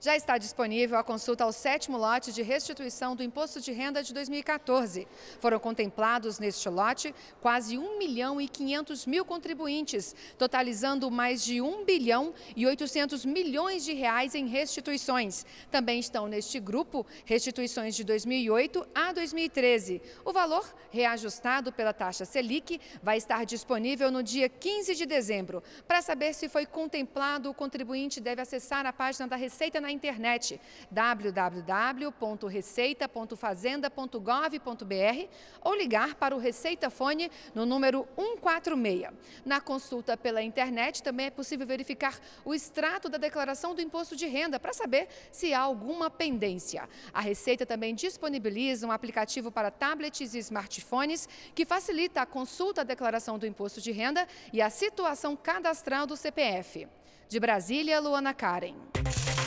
Já está disponível a consulta ao sétimo lote de restituição do Imposto de Renda de 2014. Foram contemplados neste lote quase 1 milhão e 500 mil contribuintes, totalizando mais de 1 bilhão e 800 milhões de reais em restituições. Também estão neste grupo restituições de 2008 a 2013. O valor, reajustado pela taxa Selic, vai estar disponível no dia 15 de dezembro. Para saber se foi contemplado, o contribuinte deve acessar a página da Receita na na internet www.receita.fazenda.gov.br ou ligar para o Receita Fone no número 146. Na consulta pela internet também é possível verificar o extrato da declaração do imposto de renda para saber se há alguma pendência. A Receita também disponibiliza um aplicativo para tablets e smartphones que facilita a consulta da declaração do imposto de renda e a situação cadastral do CPF. De Brasília, Luana Karen.